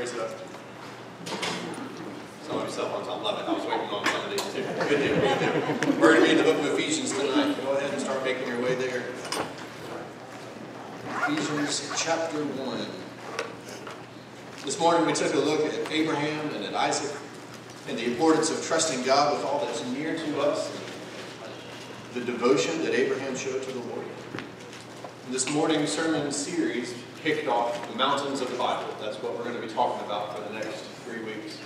raise it up. Some of you cell phones, I love it. I was waiting on some of these too. Good deal, good deal. We're going to be in the book of Ephesians tonight. Go ahead and start making your way there. Ephesians chapter 1. This morning we took a look at Abraham and at Isaac and the importance of trusting God with all that's near to us, the devotion that Abraham showed to the Lord. In This morning's sermon series kicked off the mountains of the Bible. That's what we're going to be talking about for the next three weeks.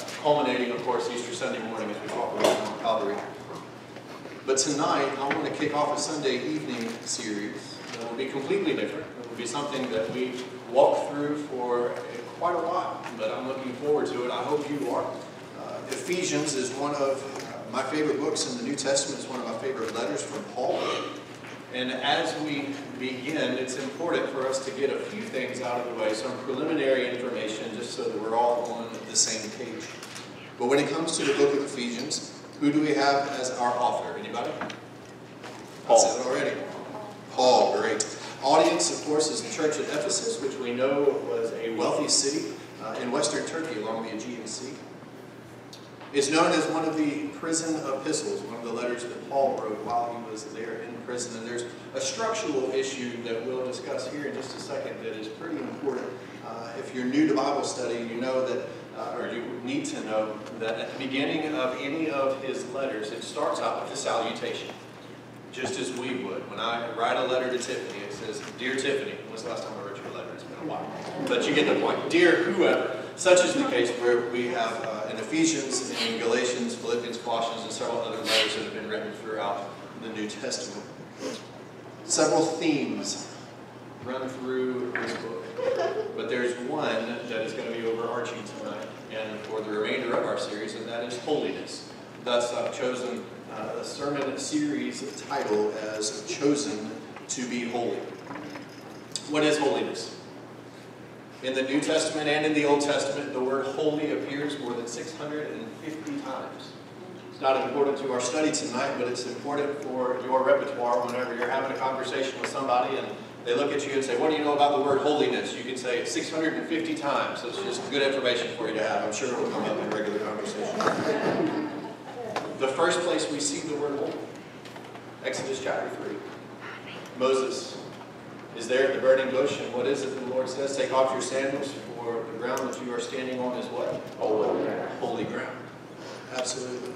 Uh, culminating, of course, Easter Sunday morning as we talk about Mount Calvary. But tonight, I want to kick off a Sunday evening series that will be completely different. It will be something that we walk through for quite a while, but I'm looking forward to it. I hope you are. Uh, Ephesians is one of my favorite books in the New Testament. It's one of my favorite letters from Paul. And as we begin, it's important for us to get a few things out of the way, some preliminary information, just so that we're all on the same page. But when it comes to the book of Ephesians, who do we have as our author? Anybody? Paul. I said it already. Paul, great. Audience, of course, is the church at Ephesus, which we know was a wealthy city uh, in western Turkey along the Aegean Sea. It's known as one of the prison epistles, one of the letters that Paul wrote while he was there in prison. And there's a structural issue that we'll discuss here in just a second that is pretty important. Uh, if you're new to Bible study, you know that, uh, or you need to know that at the beginning of any of his letters, it starts out with a salutation, just as we would. When I write a letter to Tiffany, it says, Dear Tiffany. When's the last time I wrote you a letter? It's been a while. But you get the point. Dear whoever. Such is the case where we have uh, in Ephesians, in Galatians, Philippians, Colossians, and several other letters that have been written throughout the New Testament. Several themes run through this book, but there's one that is going to be overarching tonight and for the remainder of our series, and that is holiness. Thus, I've chosen uh, a sermon series title as Chosen to be Holy. What is holiness? In the New Testament and in the Old Testament, the word holy appears more than 650 times. It's not important to our study tonight, but it's important for your repertoire whenever you're having a conversation with somebody and they look at you and say, what do you know about the word holiness? You can say it 650 times. It's just good information for you to have. I'm sure it will come up in regular conversation. the first place we see the word holy, Exodus chapter 3. Moses is there at the burning bush, and what is it the Lord says? Take off your sandals, for the ground that you are standing on is what? Holy. Holy ground. Absolutely.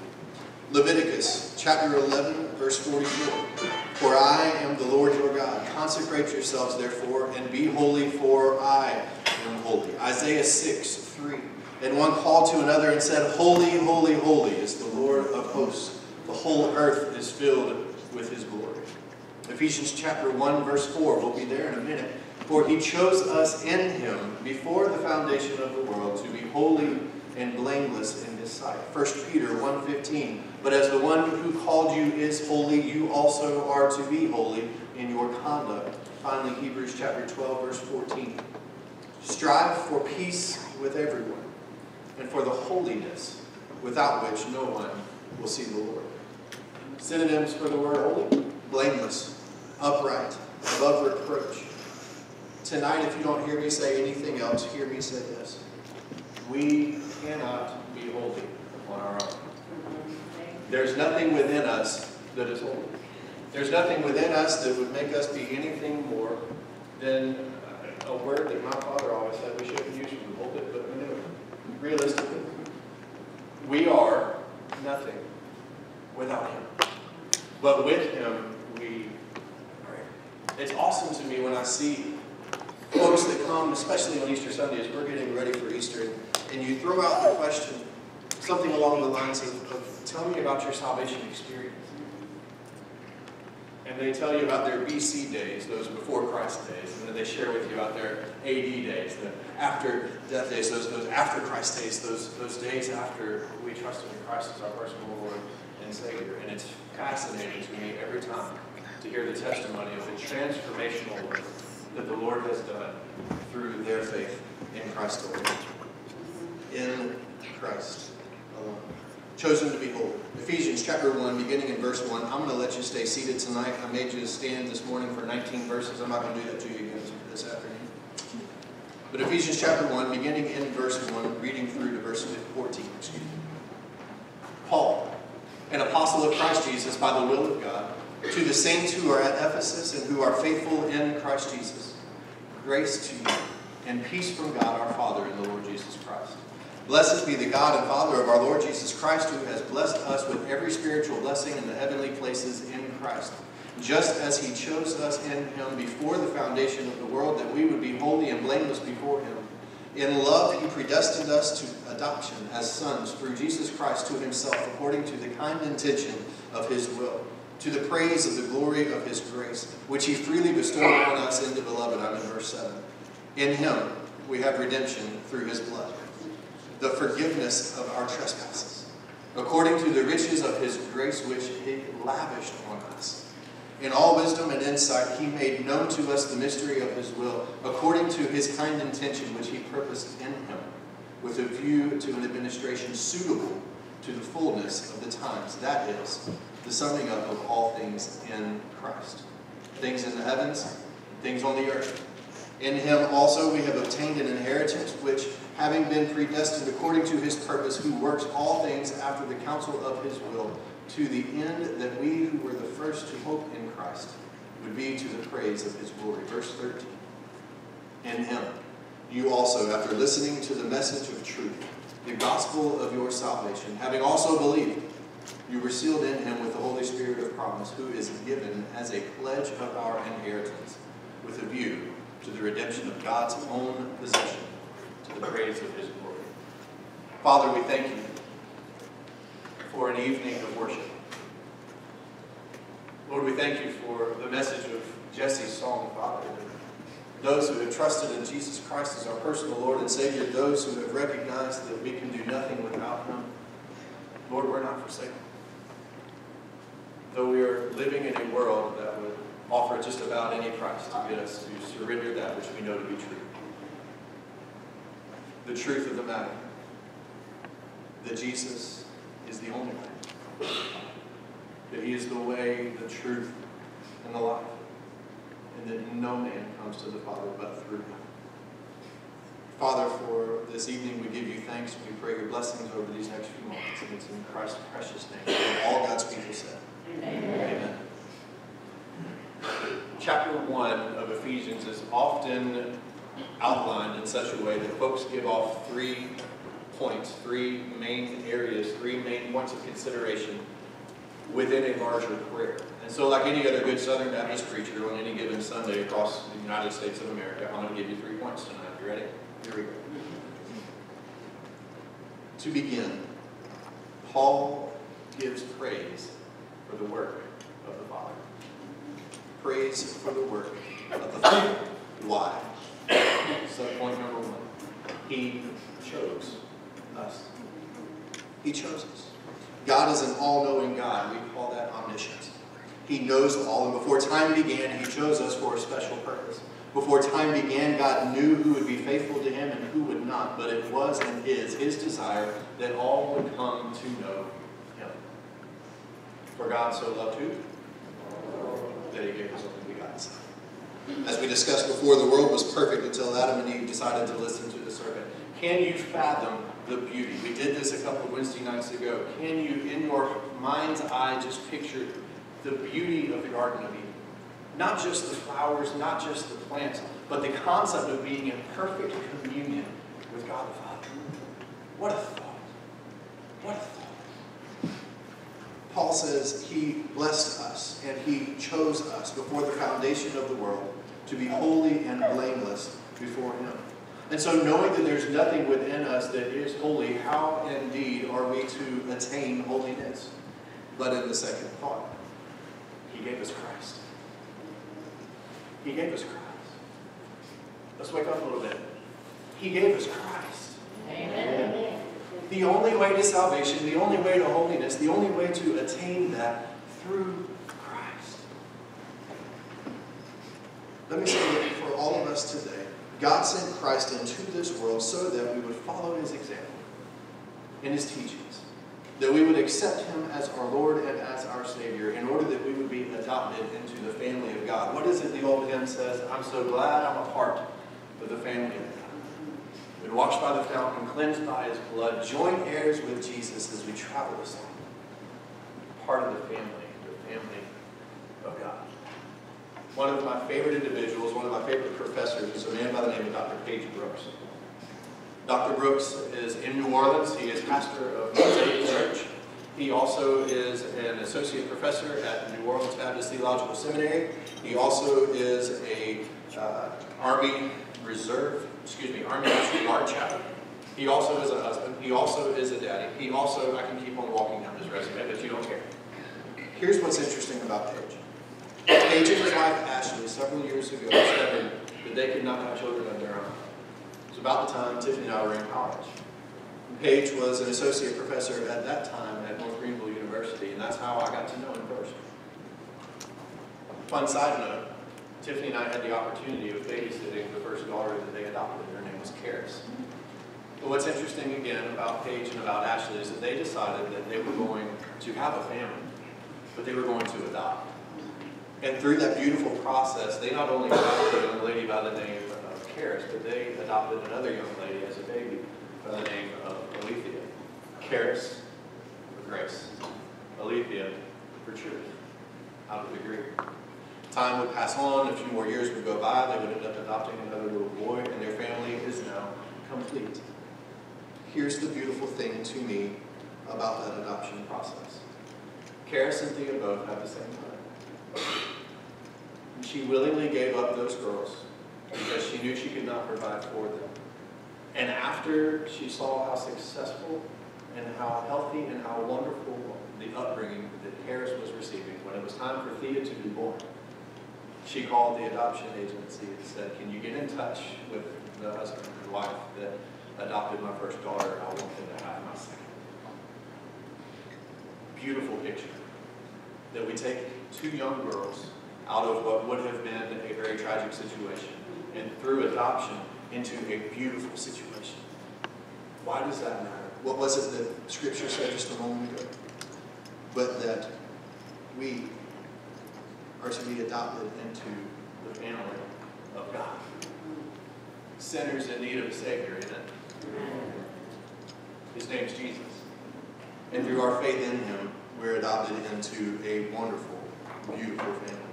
Leviticus chapter 11, verse 44. For I am the Lord your God. Consecrate yourselves, therefore, and be holy, for I am holy. Isaiah 6, 3. And one called to another and said, Holy, holy, holy is the Lord of hosts. The whole earth is filled with his glory. Ephesians chapter 1, verse 4. We'll be there in a minute. For he chose us in him before the foundation of the world to be holy and blameless in his sight. 1 Peter 1.15 But as the one who called you is holy, you also are to be holy in your conduct. Finally, Hebrews chapter 12, verse 14. Strive for peace with everyone and for the holiness without which no one will see the Lord. Synonyms for the word holy, blameless, upright, above reproach. Tonight, if you don't hear me say anything else, hear me say this. We cannot be holy on our own. There's nothing within us that is holy. There's nothing within us that would make us be anything more than a word that my father always said we shouldn't use from the pulpit, but we. Realistically, we are nothing without Him. But with Him, it's awesome to me when I see folks that come, especially on Easter Sunday, as we're getting ready for Easter, and you throw out the question, something along the lines of, of tell me about your salvation experience. And they tell you about their BC days, those before Christ days, and then they share with you about their AD days, the after death days, those, those after Christ days, those, those days after we trusted in Christ as our personal Lord and Savior. And it's fascinating to me every time to hear the testimony of the transformational work that the Lord has done through their faith in Christ alone. In Christ alone. Chosen to be holy. Ephesians chapter 1, beginning in verse 1. I'm going to let you stay seated tonight. I made you stand this morning for 19 verses. I'm not going to do that to you again this afternoon. But Ephesians chapter 1, beginning in verse 1, reading through to verse 14, excuse me. Paul, an apostle of Christ Jesus by the will of God, to the saints who are at Ephesus and who are faithful in Christ Jesus, grace to you and peace from God our Father and the Lord Jesus Christ. Blessed be the God and Father of our Lord Jesus Christ, who has blessed us with every spiritual blessing in the heavenly places in Christ, just as he chose us in him before the foundation of the world, that we would be holy and blameless before him. In love, he predestined us to adoption as sons through Jesus Christ to himself, according to the kind intention of his will, to the praise of the glory of his grace, which he freely bestowed on us in the beloved. I'm in verse 7. In him we have redemption through his blood, the forgiveness of our trespasses, according to the riches of his grace which he lavished on us. In all wisdom and insight, he made known to us the mystery of his will, according to his kind intention which he purposed in him, with a view to an administration suitable to the fullness of the times. That is, the summing up of all things in Christ. Things in the heavens, things on the earth. In him also we have obtained an inheritance, which, having been predestined according to his purpose, who works all things after the counsel of his will, to the end that we who were the first to hope in Christ would be to the praise of his glory. Verse 13. In him, you also, after listening to the message of truth, the gospel of your salvation, having also believed, you were sealed in him with the Holy Spirit of promise, who is given as a pledge of our inheritance, with a view to the redemption of God's own possession, to the praise of his glory. Father, we thank you for an evening of worship. Lord, we thank you for the message of Jesse's song, Father. Those who have trusted in Jesus Christ as our personal Lord and Savior, those who have recognized that we can do nothing without Him, Lord, we're not forsaken. Though we are living in a world that would offer just about any price to get us to surrender that which we know to be true. The truth of the matter that Jesus is the only way. That he is the way, the truth, and the life. And that no man comes to the Father but through him. Father, for this evening we give you thanks and we pray your blessings over these next few moments. And it's in Christ's precious name. All God's people said. Amen. Amen. Chapter 1 of Ephesians is often outlined in such a way that folks give off three points, three main areas, three main points of consideration within a larger prayer. And so like any other good Southern Baptist preacher on any given Sunday across the United States of America, I'm going to give you three points tonight. You ready? Here we go. To begin, Paul gives praise for the work of the Father. Praise for the work of the Father. Why? So point number one. He chose us. He chose us. God is an all-knowing God. We call that omniscience. He knows all, and before time began, he chose us for a special purpose. Before time began, God knew who would be faithful to him and who would not, but it was and is his desire that all would come to know him. For God so loved who? Gave his only begotten Son. As we discussed before, the world was perfect until Adam and Eve decided to listen to the serpent. Can you fathom the beauty? We did this a couple of Wednesday nights ago. Can you, in your mind's eye, just picture the beauty of the Garden of Eden? Not just the flowers, not just the plants, but the concept of being in perfect communion with God the Father. What a thought. What a thought. Paul says he blessed us and he chose us before the foundation of the world to be holy and blameless before him. And so knowing that there's nothing within us that is holy, how indeed are we to attain holiness? But in the second thought, he gave us Christ. He gave us Christ. Let's wake up a little bit. He gave us Christ. Amen. The only way to salvation, the only way to holiness, the only way to attain that through Christ. Let me say that for all of us today, God sent Christ into this world so that we would follow his example and his teachings. That we would accept him as our Lord and as our Savior in order that we would be adopted into the family of God. What is it the old hymn says? I'm so glad I'm a part of the family of God. been washed by the fountain, cleansed by his blood, joint heirs with Jesus as we travel this life. Part of the family, the family of God. One of my favorite individuals, one of my favorite professors, is a man by the name of Dr. Page Brooks. Dr. Brooks is in New Orleans. He is pastor of Mosaic Church. He also is an associate professor at New Orleans Baptist Theological Seminary. He also is a uh, Army Reserve, excuse me, Army Guard chaplain. He also is a husband. He also is a daddy. He also, I can keep on walking down his resume, but you don't care. Here's what's interesting about Page. Page and his wife Ashley, several years ago, discovered that they could not have children of their own. It was about the time Tiffany and I were in college. Page was an associate professor at that time at North Greenville University, and that's how I got to know him first. Fun side note, Tiffany and I had the opportunity of babysitting the first daughter that they adopted. Her name was Karis. But what's interesting again about Page and about Ashley is that they decided that they were going to have a family, but they were going to adopt. And through that beautiful process, they not only adopted a young lady by the name of Karis, but they adopted another young lady as a baby by the name of Alethea. Karis for grace, Alethea for truth, out of the Greek. Time would pass on, a few more years would go by, they would end up adopting another little boy, and their family is now complete. Here's the beautiful thing to me about that adoption process. Karis and Thea both have the same time. And she willingly gave up those girls because she knew she could not provide for them. And after she saw how successful and how healthy and how wonderful the upbringing that Karis was receiving, when it was time for Thea to be born, she called the adoption agency and said, can you get in touch with the husband and wife that adopted my first daughter? I want them to have my second. Beautiful picture that we take two young girls out of what would have been a very tragic situation and through adoption into a beautiful situation. Why does that matter? What was it that Scripture said just a moment ago? But that we are to be adopted into the family of God. Sinners in need of a Savior, it? His name's Jesus. And through our faith in Him, we're adopted into a wonderful, beautiful family.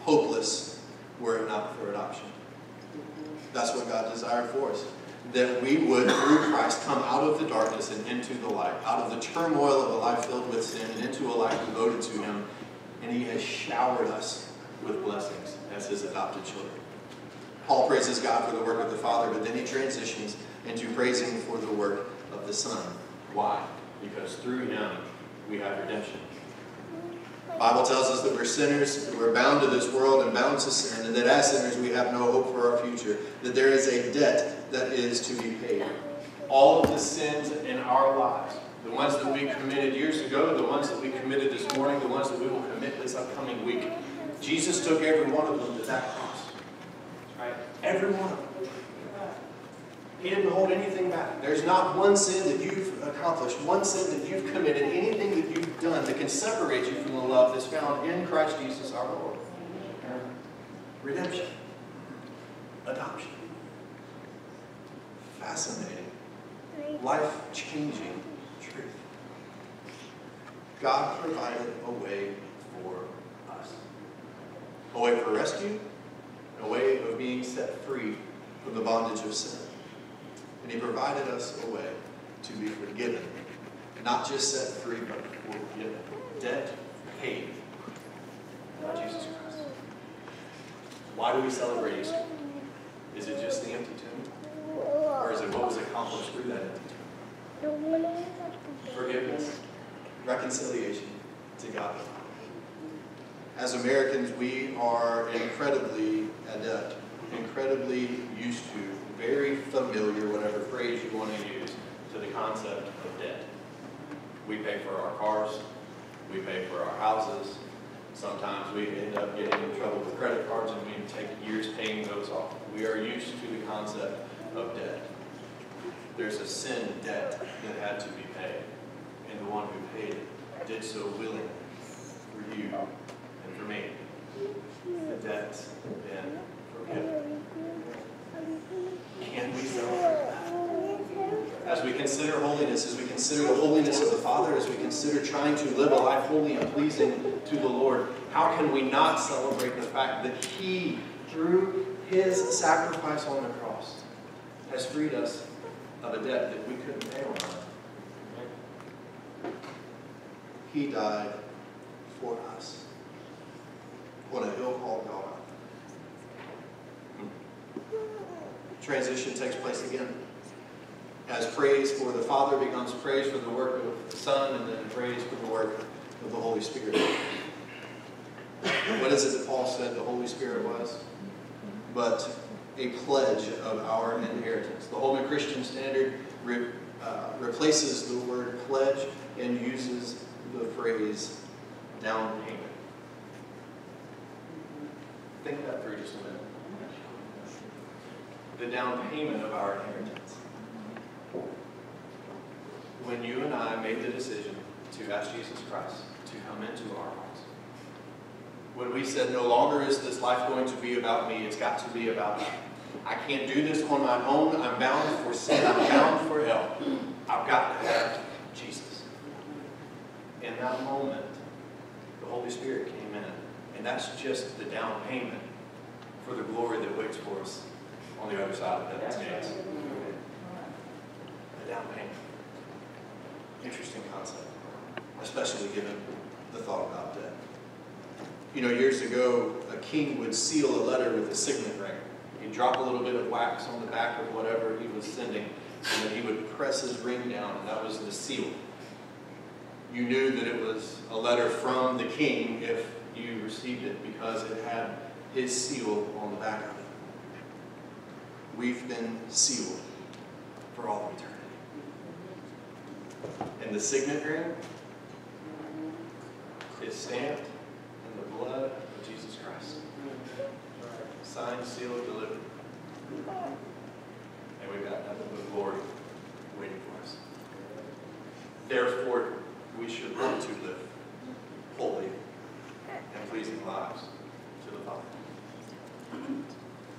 Hopeless were it not for adoption. That's what God desired for us. That we would, through Christ, come out of the darkness and into the light, out of the turmoil of a life filled with sin and into a life devoted to Him. And He has showered us with blessings as His adopted children. Paul praises God for the work of the Father, but then he transitions into praising for the work of the Son. Why? Because through Him we have redemption. The Bible tells us that we're sinners, that we're bound to this world and bound to sin, and that as sinners we have no hope for our future, that there is a debt that is to be paid. All of the sins in our lives, the ones that we committed years ago, the ones that we committed this morning, the ones that we will commit this upcoming week, Jesus took every one of them to that cross. Right? Every one of them. He didn't hold anything back. There's not one sin that you've accomplished, one sin that you've committed, anything that you've done that can separate you from the love that's found in Christ Jesus our Lord. Redemption. Adoption. Fascinating. Life-changing truth. God provided a way for us. A way for rescue, a way of being set free from the bondage of sin. And he provided us a way to be forgiven. Not just set free, but forgiven. Debt paid by Jesus Christ. Why do we celebrate Easter? Is it just the empty tomb? Or is it what was accomplished through that empty tomb? Forgiveness, reconciliation to God. As Americans, we are incredibly adept, incredibly used to, very familiar, whatever phrase you want to use, to the concept of debt. We pay for our cars, we pay for our houses. Sometimes we end up getting in trouble with credit cards and we take years paying those off. We are used to the concept of debt. There's a sin debt that had to be paid, and the one who paid it did so willingly for you and for me. The debt's been forgiven. Can we? As we consider holiness, as we consider the holiness of the Father, as we consider trying to live a life holy and pleasing to the Lord, how can we not celebrate the fact that He, through His sacrifice on the cross, has freed us of a debt that we couldn't pay on our own? He died for us on a hill called Golgotha. Transition takes place again as praise for the Father becomes praise for the work of the Son, and then praise for the work of the Holy Spirit. What is it that Paul said the Holy Spirit was? But a pledge of our inheritance. The Holman Christian Standard re, uh, replaces the word pledge and uses the phrase down payment. Think that through just a minute. The down payment of our inheritance when you and I made the decision to ask Jesus Christ to come into our hearts. When we said, no longer is this life going to be about me, it's got to be about you. I can't do this on my own. I'm bound for sin. I'm bound for hell. I've got to. In that moment, the Holy Spirit came in. And that's just the down payment for the glory that waits for us on the other side of that gates. The down payment. Interesting concept, especially given the thought about death. You know, years ago, a king would seal a letter with a signet ring. He'd drop a little bit of wax on the back of whatever he was sending, and then he would press his ring down, and that was the seal. You knew that it was a letter from the king if you received it because it had his seal on the back of it. We've been sealed for all eternity. And the signet ring is stamped in the blood of Jesus Christ. Signed, sealed, delivered. And we've got nothing but glory waiting for us. Therefore, we should want to live holy and pleasing lives to the Father.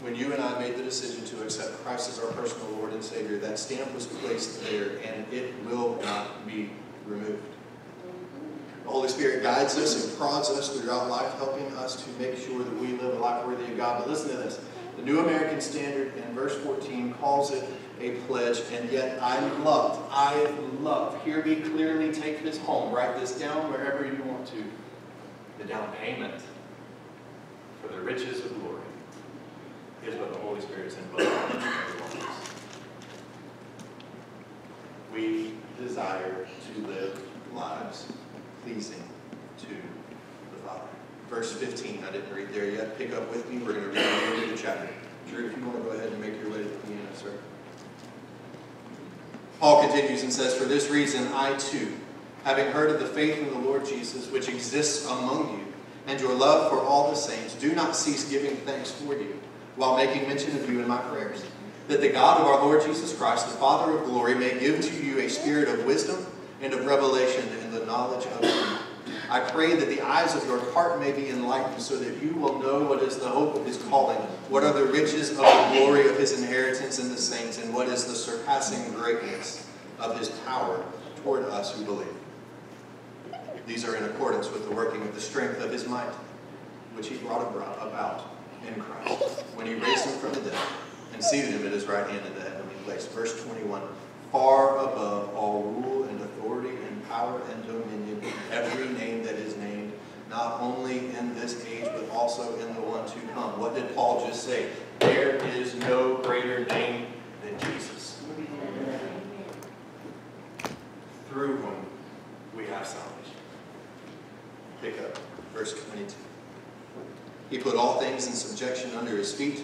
When you and I made the decision to accept Christ as our personal Lord and Savior, that stamp was placed there and it will not be removed. The Holy Spirit guides us and prods us throughout life, helping us to make sure that we live a life worthy of God. But listen to this. The New American Standard in verse 14 calls it a pledge, and yet I love, I love, hear me clearly, take this home, write this down wherever you want to. The down payment for the riches of glory is what the Holy Spirit's in both We desire to live lives pleasing to the Father. Verse 15, I didn't read there yet. Pick up with me. We're going to read the end of the chapter. Drew, if you want to go ahead and make your way to the piano, sir. Paul continues and says, For this reason, I too, having heard of the faith in the Lord Jesus, which exists among you, and your love for all the saints, do not cease giving thanks for you, while making mention of you in my prayers, that the God of our Lord Jesus Christ, the Father of glory, may give to you a spirit of wisdom and of revelation in the knowledge of him. I pray that the eyes of your heart may be enlightened so that you will know what is the hope of his calling, what are the riches of the glory of his inheritance in the saints, and what is the surpassing greatness of his power toward us who believe. These are in accordance with the working of the strength of his might, which he brought about in Christ, when he raised him from the dead and seated him at his right hand in the heavenly place. Verse 21, far above all rule and authority and power and dominion, every name not only in this age, but also in the one to come. What did Paul just say? There is no greater name than Jesus. Through whom we have salvation. Pick up verse 22. He put all things in subjection under his feet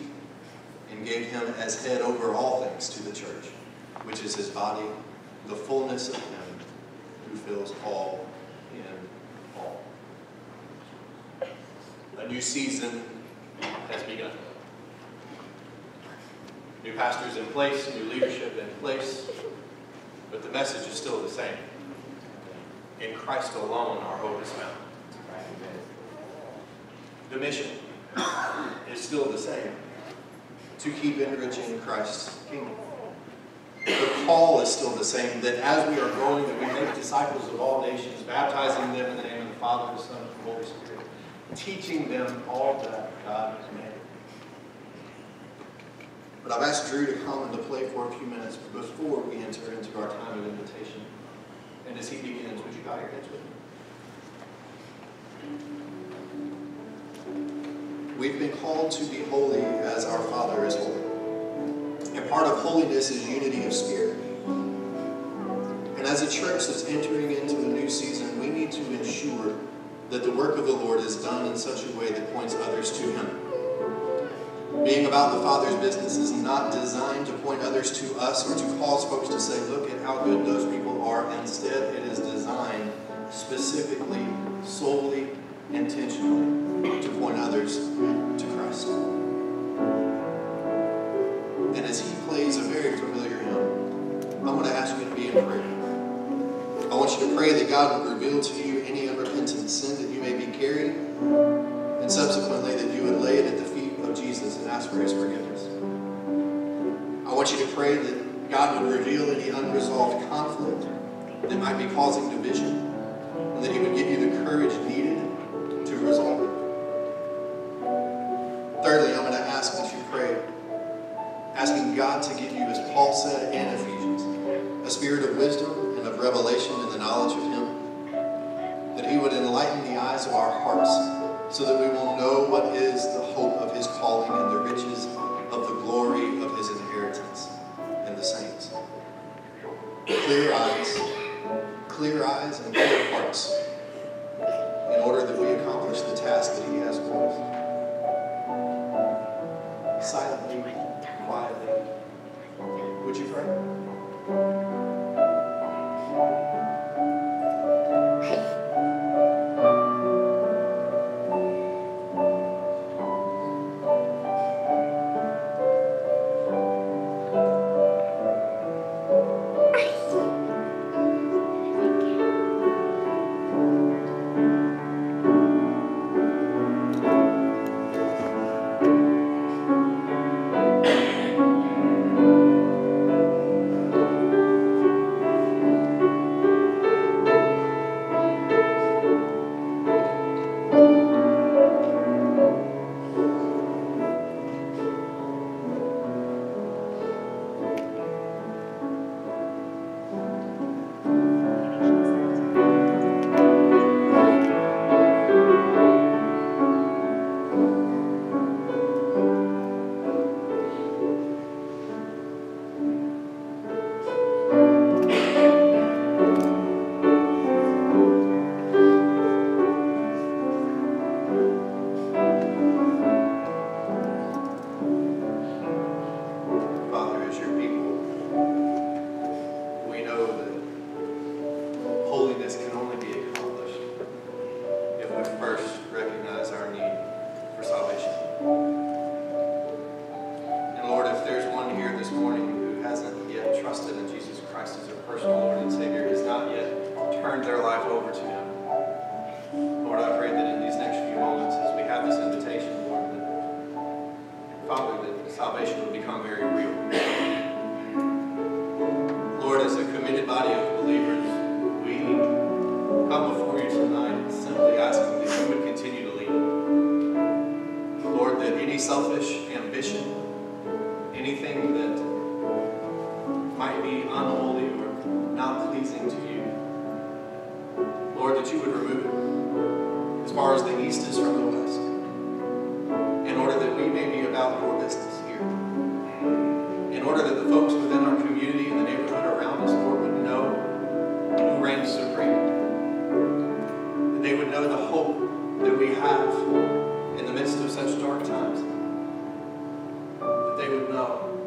and gave him as head over all things to the church, which is his body, the fullness of him who fills all in all. A new season has begun. New pastors in place, new leadership in place, but the message is still the same. In Christ alone, our hope is found. The mission is still the same to keep enriching Christ's kingdom. The call is still the same, that as we are growing, that we make disciples of all nations, baptizing them in the name of the Father, the Son, and the Holy Spirit, teaching them all that God has made. But I've asked Drew to come and to play for a few minutes before we enter into our time of invitation. And as he begins, would you bow your heads with me? We've been called to be holy as our Father is holy. And part of holiness is unity of spirit. And as a church that's entering into a new season, we need to ensure that the work of the Lord is done in such a way that points others to Him. Being about the Father's business is not designed to point others to us or to cause folks to say, look at how good those people are. Instead, it is designed specifically, solely, intentionally to point others to Christ. And as he plays a very familiar hymn, I want to ask you to be in prayer. I want you to pray that God would reveal to you any the sin that you may be carrying, and subsequently that you would lay it at the feet of Jesus and ask for his forgiveness. I want you to pray that God would reveal any unresolved conflict that might be causing division, and that he would give you the courage needed to resolve Clear eyes, clear eyes and clear hearts in order that we accomplish the task that He has for us. Silently quietly. Would you pray? As far as the east is from the west, in order that we may be about your business here. In order that the folks within our community and the neighborhood around us, Lord, would know who reigns supreme. That they would know the hope that we have in the midst of such dark times. That they would know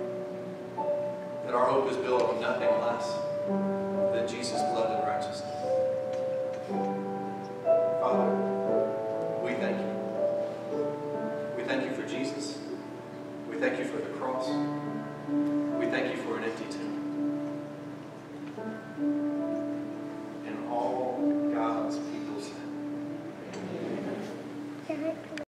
that our hope is built on nothing less than Jesus' blood.